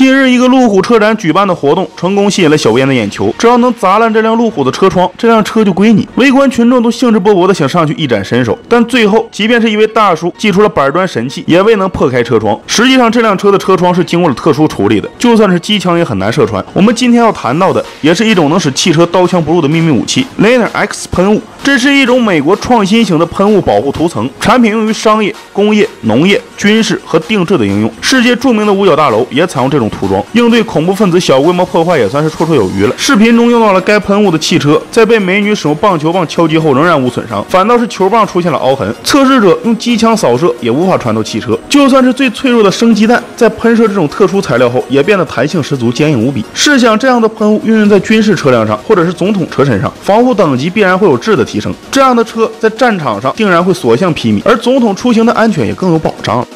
近日，一个路虎车展举办的活动成功吸引了小编的眼球，只要能砸烂这辆路虎的车窗，这辆车就归你。围观群众都兴致勃勃地想上去一展身手，但最后，即便是一位大叔祭出了板砖神器，也未能破开车窗。实际上，这辆车的车窗是经过了特殊处理的，就算是机枪也很难射穿。我们今天要谈到的，也是一种能使汽车刀枪不入的秘密武器 ——Liner X 喷雾。这是一种美国创新型的喷雾保护涂层，产品用于商业、工业、农业、军事和定制的应用。世界著名的五角大楼也采用这种涂装，应对恐怖分子小规模破坏也算是绰绰有余了。视频中用到了该喷雾的汽车，在被美女使用棒球棒敲击后仍然无损伤，反倒是球棒出现了凹痕。测试者用机枪扫射也无法穿透汽车，就算是最脆弱的生鸡蛋，在喷射这种特殊材料后，也变得弹性十足、坚硬无比。试想，这样的喷雾运用在军事车辆上，或者是总统车身上，防护等级必然会有质的提升。这样的车在战场上定然会所向披靡，而总统出行的安全也更有保障。